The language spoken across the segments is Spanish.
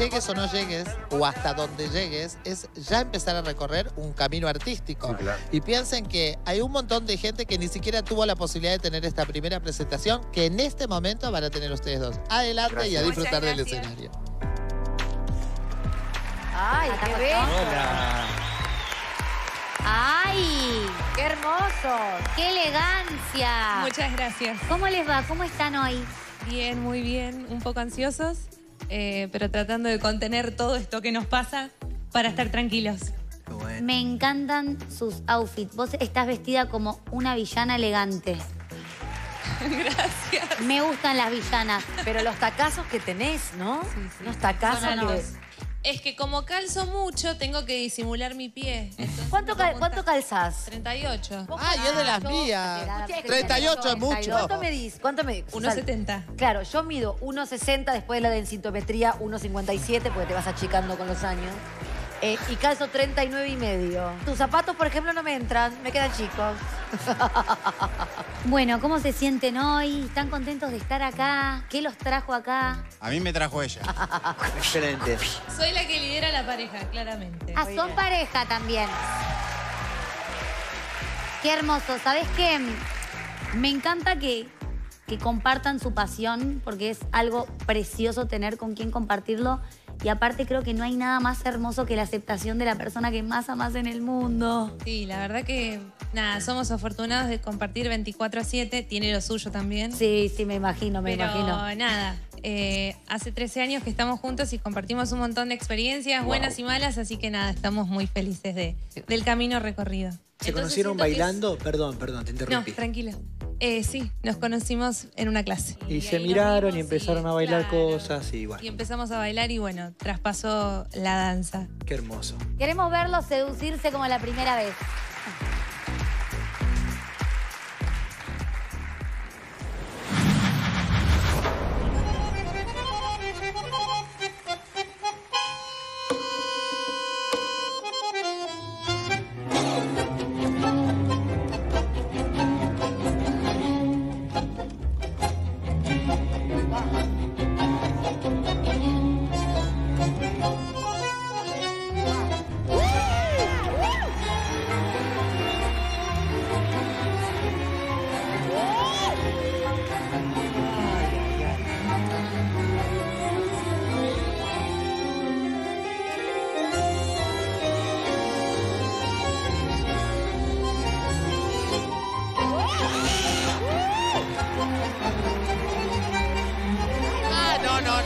llegues o no llegues, o hasta donde llegues, es ya empezar a recorrer un camino artístico. Sí, claro. Y piensen que hay un montón de gente que ni siquiera tuvo la posibilidad de tener esta primera presentación, que en este momento van a tener ustedes dos. Adelante y a disfrutar del escenario. Ay, qué bello. Ay, qué hermoso. Qué elegancia. Muchas gracias. ¿Cómo les va? ¿Cómo están hoy? Bien, muy bien. Un poco ansiosos, eh, pero tratando de contener todo esto que nos pasa para estar tranquilos. Qué bueno. Me encantan sus outfits. Vos estás vestida como una villana elegante. Gracias. Me gustan las villanas. Pero los tacazos que tenés, ¿no? Sí, sí. Los tacazos Son que... Es que como calzo mucho, tengo que disimular mi pie. Entonces, ¿Cuánto, cal- cuánto calzás? 38. Ay, es de las mías. Espera, 38 es mucho. ¿Cuánto medís? ¿Cuánto medís? O sea, 1,70. Claro, yo mido 1,60 después de la densitometría 1,57 porque te vas achicando con los años. Eh, y calzo 39 y medio. Tus zapatos, por ejemplo, no me entran, me quedan chicos. Bueno, ¿cómo se sienten hoy? ¿Están contentos de estar acá? ¿Qué los trajo acá? A mí me trajo ella. Excelente. Soy la que lidera la pareja, claramente. Ah, Muy son bien. pareja también. Qué hermoso. ¿Sabes qué? Me encanta que, que compartan su pasión porque es algo precioso tener con quien compartirlo. Y aparte creo que no hay nada más hermoso que la aceptación de la persona que más amas en el mundo. Sí, la verdad que, nada, somos afortunados de compartir 24-7. Tiene lo suyo también. Sí, sí, me imagino, me Pero imagino. nada, eh, hace 13 años que estamos juntos y compartimos un montón de experiencias, buenas y malas, así que nada, estamos muy felices de, del camino recorrido. ¿Se Entonces conocieron es- bailando? Perdón, perdón, te No, interrumpí. tranquilo. Eh, sí, nos conocimos en una clase. Y se miraron y empezaron a bailar cosas y bueno. Y empezamos a bailar y bueno, traspasó la danza. Qué hermoso. Queremos verlos seducirse como la primera vez.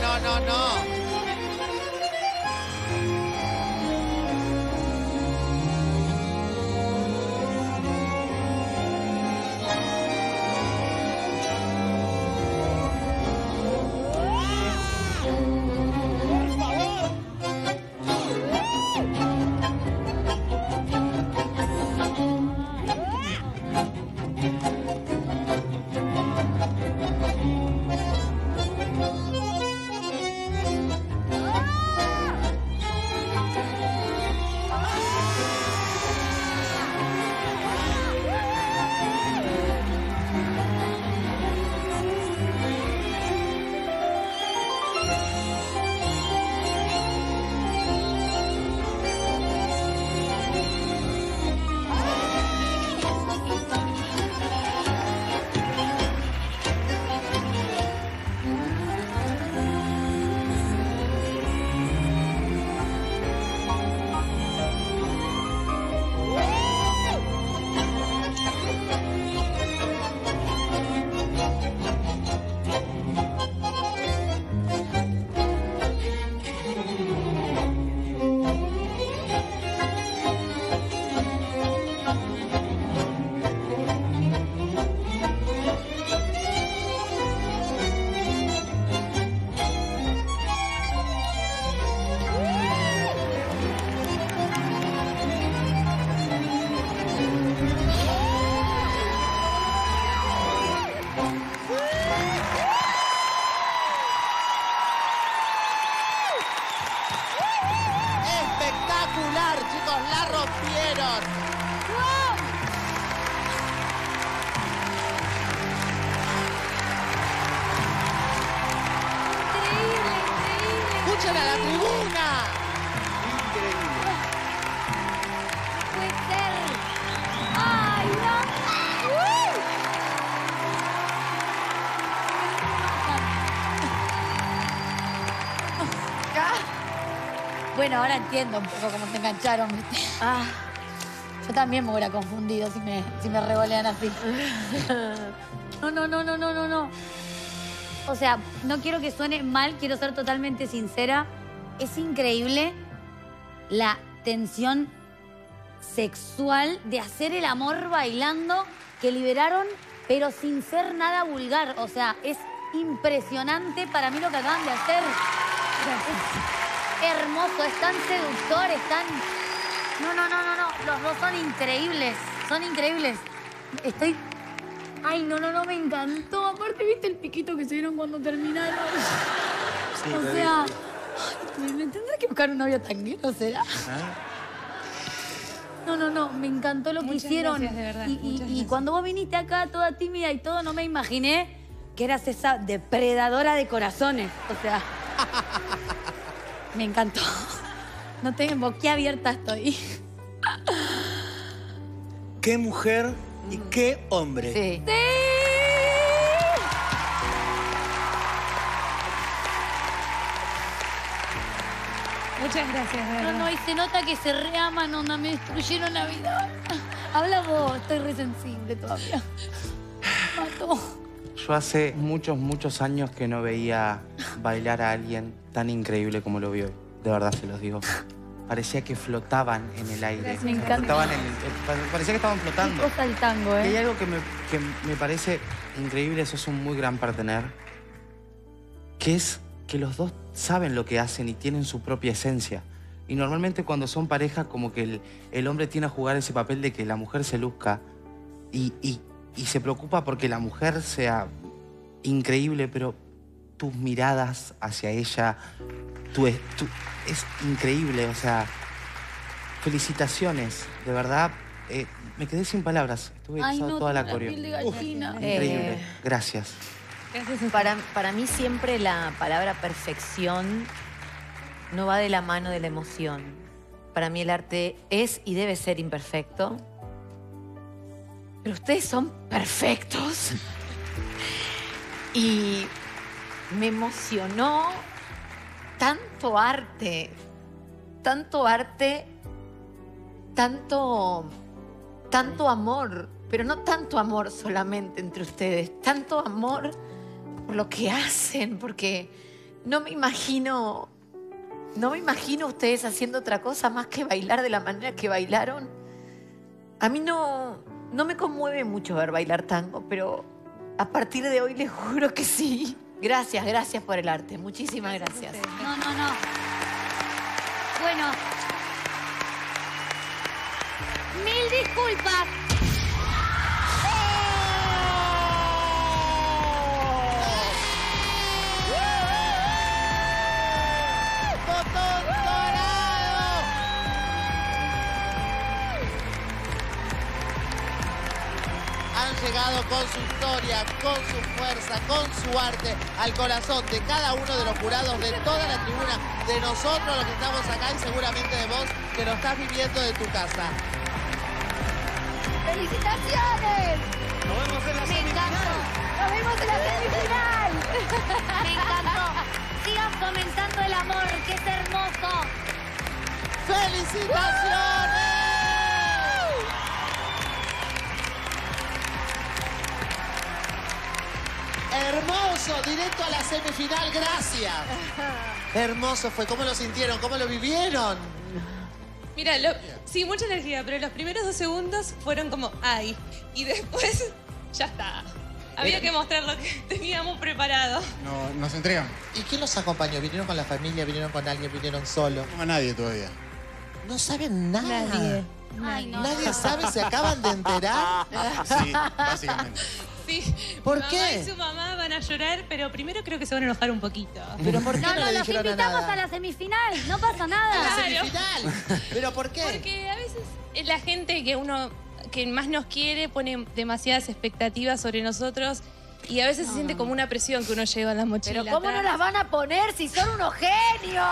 No, no, no, Bueno, ahora entiendo un poco cómo se engancharon. Ah, Yo también me hubiera confundido si me, si me revolean así. No, no, no, no, no, no, no. O sea, no quiero que suene mal, quiero ser totalmente sincera. Es increíble la tensión sexual de hacer el amor bailando que liberaron, pero sin ser nada vulgar. O sea, es impresionante para mí lo que acaban de hacer. Hermoso, es tan seductor, es tan... No, no, no, no, no. Los dos son increíbles. Son increíbles. Estoy. Ay, no, no, no, me encantó. Aparte, ¿viste el piquito que se dieron cuando terminaron? Sí, o sea. ¿Me tendré que buscar un novio tanguero, será? No, no, no, me encantó lo que Muchas hicieron. gracias, de verdad, Y, y- cuando vos viniste acá toda tímida y todo, no me imaginé que eras esa depredadora de corazones. O sea. me encantó. No tengo boquiabierta estoy. Qué mujer y qué hombre. sí. Muchas gracias, de No, no, y se nota que se reaman, onda, me destruyeron la vida. Habla vos, estoy resensible todavía. Mato. Yo hace muchos, muchos años que no veía bailar a alguien tan increíble como lo vi hoy. De verdad se los digo. Parecía que flotaban en el aire. Me encanta. Flotaban en el- eh, parecía que estaban flotando. cosa el tango, Y hay ¿eh? algo que me, que me parece increíble, eso es un muy gran partener, que es que los dos saben lo que hacen y tienen su propia esencia. Y normalmente cuando son pareja, como que el, el hombre tiene a jugar ese papel de que la mujer se luzca y, y- y se preocupa porque la mujer sea increíble, pero tus miradas hacia ella, tu, es- tu- es increíble, o sea, felicitaciones, de verdad, eh, me quedé sin palabras, estuve Ay, toda, no, toda la coreo. gallina. Eh, Increíble, gracias. Para, para mí siempre la palabra perfección no va de la mano de la emoción. Para mí el arte es y debe ser imperfecto. Pero ustedes son perfectos. Y me emocionó tanto arte, tanto arte, tanto, tanto amor, pero no tanto amor solamente entre ustedes, tanto amor por lo que hacen, porque no me imagino, no me imagino ustedes haciendo otra cosa más que bailar de la manera que bailaron. A mí no, no me conmueve mucho ver bailar tango, pero a partir de hoy les juro que sí. Gracias, gracias por el arte. Muchísimas gracias. No, no, no. Bueno. Mil disculpas. Han llegado con su historia, con su fuerza, con su arte al corazón de cada uno de los jurados, de toda la tribuna, de nosotros los que estamos acá y seguramente de vos que lo estás viviendo de tu casa. ¡Felicitaciones! Nos vemos en la Me encantó. Nos vemos en la semifinal. Me encantó. Sigan fomentando el amor, que es hermoso. ¡Felicitaciones! Hermoso, directo a la semifinal, gracias. Hermoso fue, ¿cómo lo sintieron? ¿Cómo lo vivieron? Mira, lo- sí, mucha energía, pero los primeros dos segundos fueron como, ay. Y después, ya está. Había que mostrar lo que teníamos preparado. No, nos entregan. ¿Y quién los acompañó? ¿Vinieron con la familia? ¿Vinieron con alguien? ¿Vinieron solo? No a nadie todavía. No saben nada. Nadie. Ay, no. Nadie sabe, se acaban de enterar. Sí, básicamente. Sí. ¿Por Mi mamá qué? y su mamá van a llorar, pero primero creo que se van a enojar un poquito. ¿Pero por qué no, No, no, le los invitamos nada? a la semifinal. No pasa A la nada. Claro. semifinal. ¿Pero por qué? Porque a veces la gente que uno que más nos quiere pone demasiadas expectativas sobre nosotros y a veces se siente como una presión que uno lleva en la mochila. Pero ¿cómo no las van a poner si son unos genios?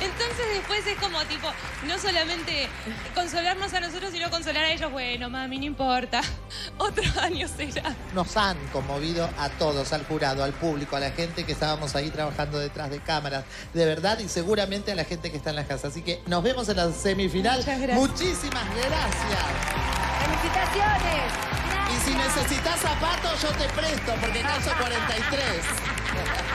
Entonces después es como tipo, no solamente consolarnos a nosotros, sino consolar a ellos. Bueno, mami, no importa. Otro año será. Nos han conmovido a todos, al jurado, al público, a la gente que estábamos ahí trabajando detrás de cámaras, de verdad, y seguramente a la gente que está en las casas. Así que nos vemos en la semifinal. Muchas gracias. Muchísimas gracias. ¡Felicitaciones! Y si necesitas zapatos, yo te presto, porque calzo 43.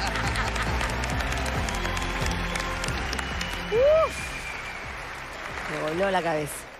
Me voló la cabeza.